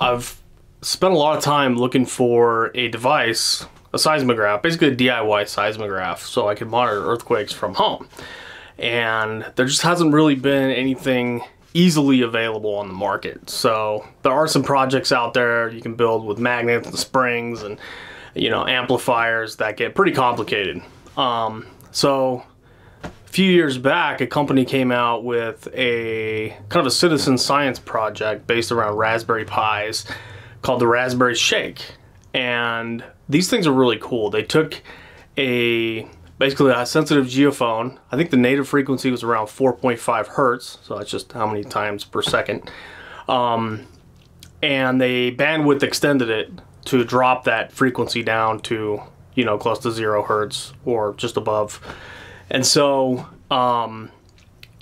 I've spent a lot of time looking for a device, a seismograph, basically a DIY seismograph, so I can monitor earthquakes from home. And there just hasn't really been anything easily available on the market. So there are some projects out there you can build with magnets and springs and you know amplifiers that get pretty complicated. Um, so few years back, a company came out with a kind of a citizen science project based around Raspberry Pis called the Raspberry Shake. And these things are really cool. They took a basically a sensitive geophone. I think the native frequency was around 4.5 hertz, so that's just how many times per second. Um, and they bandwidth extended it to drop that frequency down to you know close to zero hertz or just above. And so um,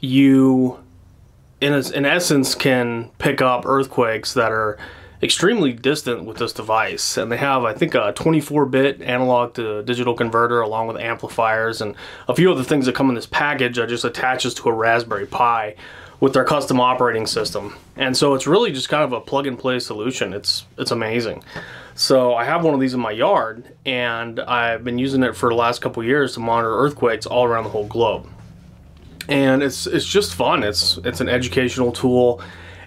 you, in a, in essence, can pick up earthquakes that are extremely distant with this device. And they have i think a 24-bit analog to digital converter along with amplifiers and a few other things that come in this package that just attaches to a raspberry pi with their custom operating system. And so it's really just kind of a plug and play solution. It's it's amazing. So i have one of these in my yard and i've been using it for the last couple years to monitor earthquakes all around the whole globe. And it's it's just fun. It's it's an educational tool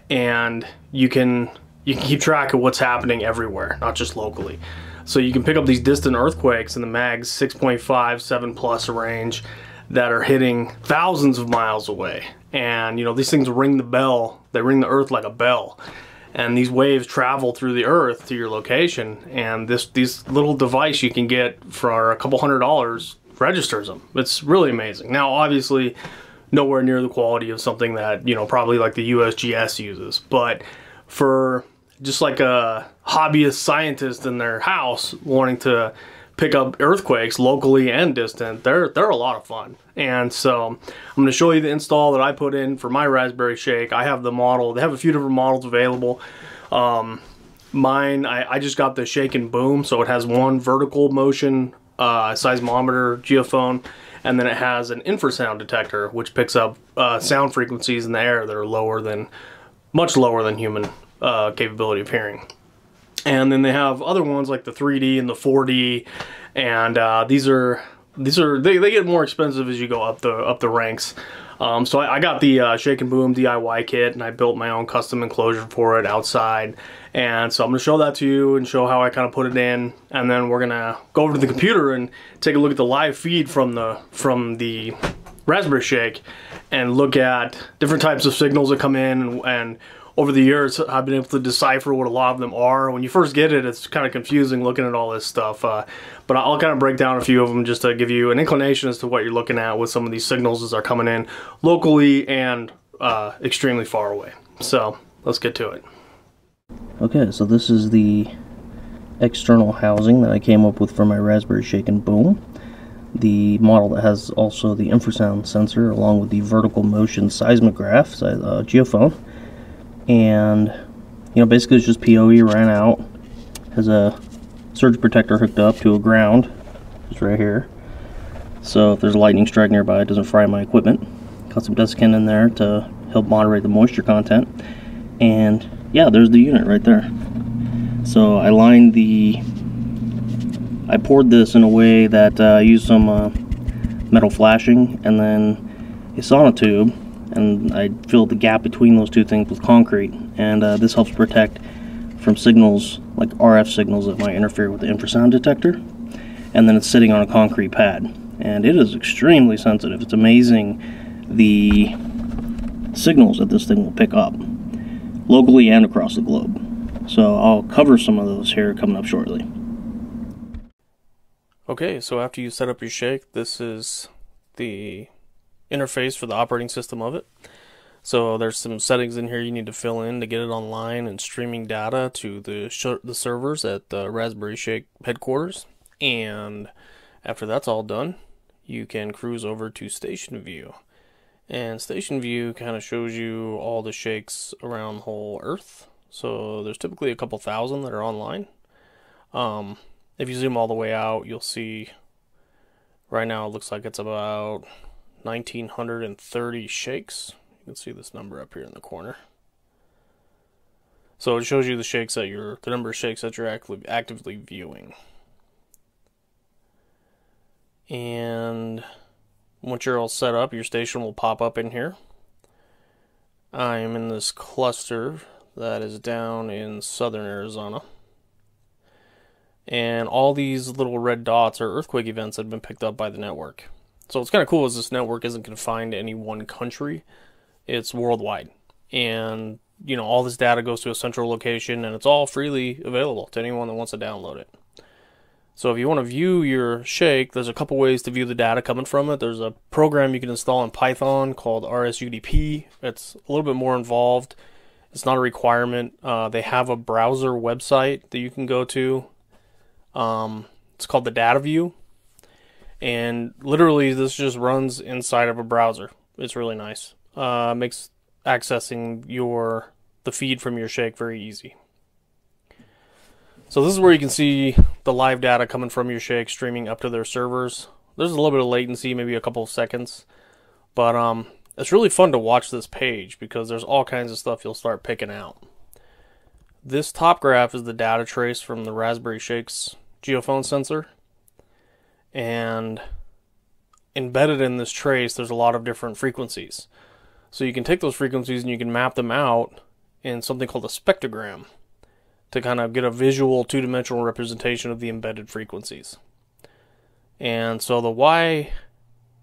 and you can you can keep track of what's happening everywhere, not just locally. So you can pick up these distant earthquakes in the mags 6.5, 7 plus range that are hitting thousands of miles away. And you know, these things ring the bell, they ring the earth like a bell. And these waves travel through the earth to your location. And this this little device you can get for a couple hundred dollars registers them. It's really amazing. Now obviously nowhere near the quality of something that, you know, probably like the USGS uses. But for just like a hobbyist scientist in their house wanting to pick up earthquakes locally and distant, they're they're a lot of fun. And so I'm going to show you the install that I put in for my Raspberry Shake. I have the model. They have a few different models available. Um, mine, I, I, just got the Shake and Boom, so it has one vertical motion uh, seismometer geophone, and then it has an infrasound detector, which picks up uh, sound frequencies in the air that are lower than, much lower than human uh, capability of hearing. And then they have other ones like the 3D and the 4D, and uh, these are these are they, they get more expensive as you go up the up the ranks. Um, so I, I, got the uh, Shake and Boom DIY kit, and I built my own custom enclosure for it outside. And so I'm gonna show that to you and show how I kind of put it in, and then we're gonna go over to the computer and take a look at the live feed from the from the Raspberry Shake, and look at different types of signals that come in and, and over the years, I've been able to decipher what a lot of them are. When you first get it, it's kind of confusing looking at all this stuff. Uh, but I'll kind of break down a few of them just to give you an inclination as to what you're looking at with some of these signals as they're coming in locally and uh, extremely far away. So let's get to it. Okay, so this is the external housing that I came up with for my Raspberry Shake and Boom. The model that has also the infrasound sensor along with the vertical motion seismograph, uh, geophone and you know basically it's just PoE ran out has a surge protector hooked up to a ground just right here. So if there's a lightning strike nearby it doesn't fry my equipment. Got some desiccant in there to help moderate the moisture content. And yeah there's the unit right there. So I lined the I poured this in a way that uh, I used some uh, metal flashing and then a sonotube and I filled the gap between those two things with concrete. And uh, this helps protect from signals like RF signals that might interfere with the infrasound detector. And then it's sitting on a concrete pad. And it is extremely sensitive. It's amazing the signals that this thing will pick up locally and across the globe. So I'll cover some of those here coming up shortly. Okay so after you set up your shake this is the interface for the operating system of it. So there's some settings in here you need to fill in to get it online and streaming data to the sh- the servers at the Raspberry Shake headquarters. And after that's all done, you can cruise over to Station View. And Station View kind of shows you all the shakes around the whole Earth. So there's typically a couple thousand that are online. Um, if you zoom all the way out, you'll see right now it looks like it's about 1930 shakes. You can see this number up here in the corner. So it shows you the shakes that you're, the number of shakes that you're actively, actively viewing. And once you're all set up, your station will pop up in here. I am in this cluster that is down in southern Arizona. And all these little red dots are earthquake events that have been picked up by the network. So what's kind of cool is this network isn't confined to any one country. It's worldwide. And, you know, all this data goes to a central location and it's all freely available to anyone that wants to download it. So if you want to view your shake, there's a couple ways to view the data coming from it. There's a program you can install in Python called RSUDP. It's a little bit more involved. It's not a requirement. Uh, they have a browser website that you can go to. Um, it's called the Data View, and literally this just runs inside of a browser. It's really nice. Uh, makes accessing your the feed from your shake very easy. So this is where you can see the live data coming from your shake streaming up to their servers. There's a little bit of latency, maybe a couple of seconds, but um, it's really fun to watch this page because there's all kinds of stuff you'll start picking out. This top graph is the data trace from the Raspberry Shakes geophone sensor, and embedded in this trace, there's a lot of different frequencies. So you can take those frequencies and you can map them out in something called a spectrogram to kind of get a visual two dimensional representation of the embedded frequencies. And so the y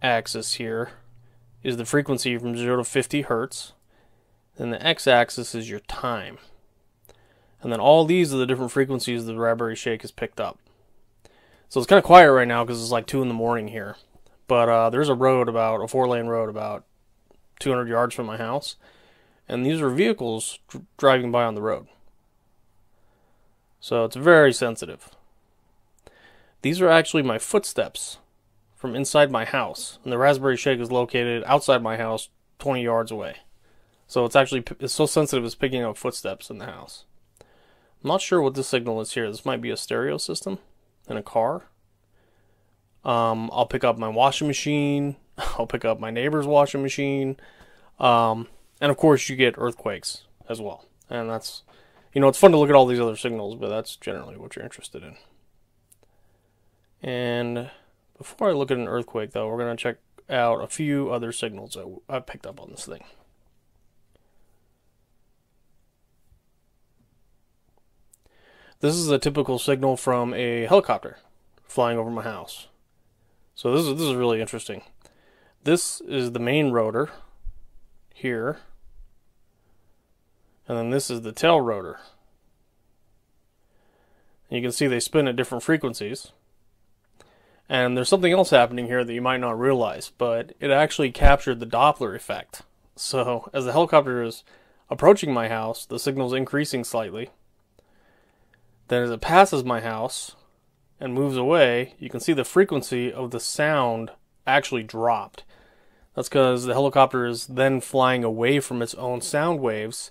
axis here is the frequency from 0 to 50 hertz, and the x axis is your time. And then all these are the different frequencies the Raspberry Shake has picked up. So it's kind of quiet right now because it's like 2 in the morning here. But uh, there's a road about, a four lane road about 200 yards from my house. And these are vehicles dr- driving by on the road. So it's very sensitive. These are actually my footsteps from inside my house, and the Raspberry Shake is located outside my house, 20 yards away. So it's actually it's so sensitive it's picking up footsteps in the house. I'm not sure what this signal is here. This might be a stereo system in a car. Um, I'll pick up my washing machine. I'll pick up my neighbor's washing machine. Um, and of course, you get earthquakes as well. And that's you know, it's fun to look at all these other signals, but that's generally what you're interested in. And before I look at an earthquake, though, we're going to check out a few other signals that I picked up on this thing. This is a typical signal from a helicopter flying over my house. So this is this is really interesting. This is the main rotor here and then this is the tail rotor. And you can see they spin at different frequencies. And there's something else happening here that you might not realize, but it actually captured the Doppler effect. So as the helicopter is approaching my house, the signal's increasing slightly. Then as it passes my house and moves away, you can see the frequency of the sound actually dropped. That's because the helicopter is then flying away from its own sound waves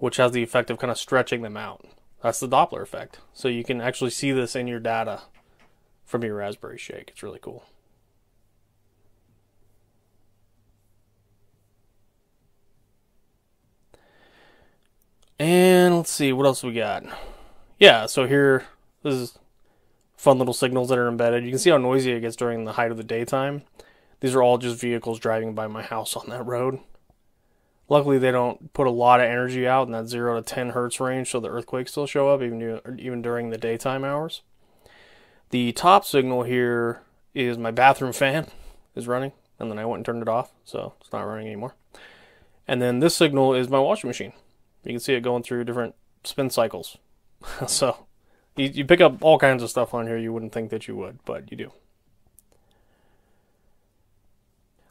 which has the effect of kind of stretching them out. That's the Doppler effect. So you can actually see this in your data from your Raspberry Shake. It's really cool. And let's see, what else we got? Yeah, so here, this is fun little signals that are embedded. You can see how noisy it gets during the height of the daytime. These are all just vehicles driving by my house on that road. Luckily, they don't put a lot of energy out in that zero to ten hertz range, so the earthquakes still show up even even during the daytime hours. The top signal here is my bathroom fan is running, and then I went and turned it off, so it's not running anymore. And then this signal is my washing machine. You can see it going through different spin cycles. so you, you pick up all kinds of stuff on here you wouldn't think that you would, but you do.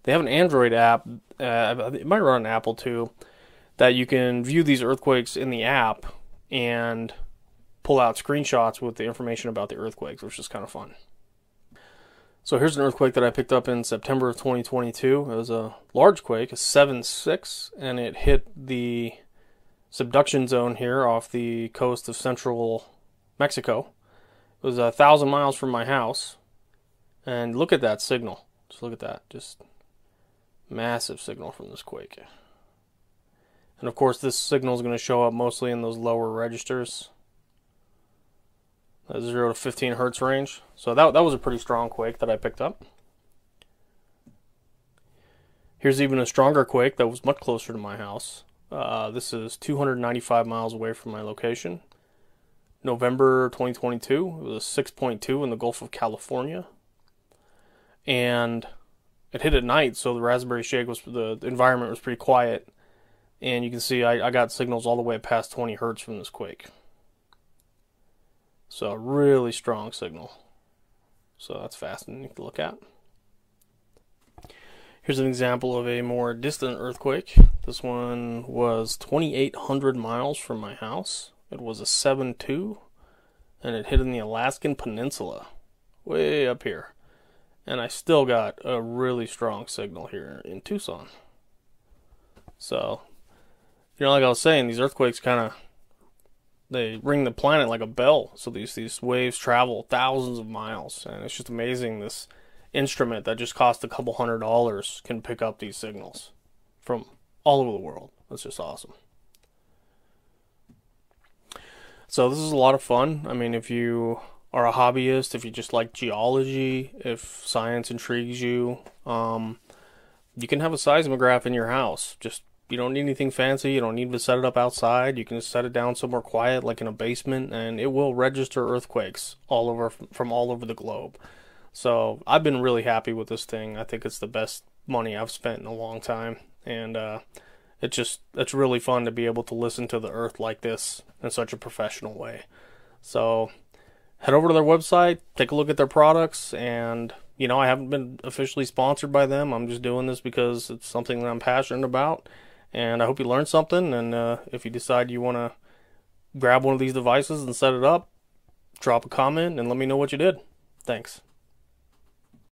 They have an Android app. Uh, it might run on Apple too. That you can view these earthquakes in the app and pull out screenshots with the information about the earthquakes, which is kind of fun. So here's an earthquake that I picked up in September of 2022. It was a large quake, a 7.6, and it hit the subduction zone here off the coast of central Mexico. It was a thousand miles from my house, and look at that signal. Just look at that. Just Massive signal from this quake. And of course, this signal is going to show up mostly in those lower registers. That 0 to 15 hertz range. So that, that was a pretty strong quake that I picked up. Here's even a stronger quake that was much closer to my house. Uh, this is 295 miles away from my location. November 2022. It was 6.2 in the Gulf of California. And it hit at night, so the Raspberry Shake was the, the environment was pretty quiet. And you can see I, I got signals all the way past 20 hertz from this quake. So, a really strong signal. So, that's fascinating to look at. Here's an example of a more distant earthquake. This one was 2,800 miles from my house. It was a 7.2, and it hit in the Alaskan Peninsula, way up here. And I still got a really strong signal here in Tucson. So, you know, like I was saying, these earthquakes kind of they ring the planet like a bell. So these these waves travel thousands of miles, and it's just amazing. This instrument that just cost a couple hundred dollars can pick up these signals from all over the world. That's just awesome. So this is a lot of fun. I mean, if you are a hobbyist, if you just like geology, if science intrigues you, um, you can have a seismograph in your house. Just you don't need anything fancy. You don't need to set it up outside. You can just set it down somewhere quiet, like in a basement, and it will register earthquakes all over from all over the globe. So I've been really happy with this thing. I think it's the best money I've spent in a long time, and uh, it's just it's really fun to be able to listen to the earth like this in such a professional way. So head over to their website, take a look at their products, and you know I haven't been officially sponsored by them. I'm just doing this because it's something that I'm passionate about, and I hope you learned something. And uh, if you decide you want to grab one of these devices and set it up, drop a comment and let me know what you did. Thanks.